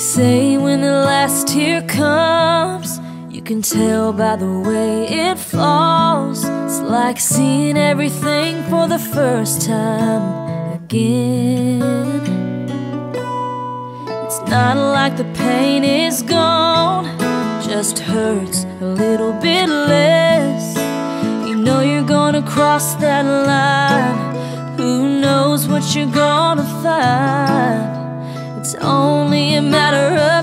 say when the last tear comes, you can tell by the way it falls. It's like seeing everything for the first time again. It's not like the pain is gone, just hurts a little bit less. You know you're gonna cross that line. Who knows what you're gonna find? It's only a matter of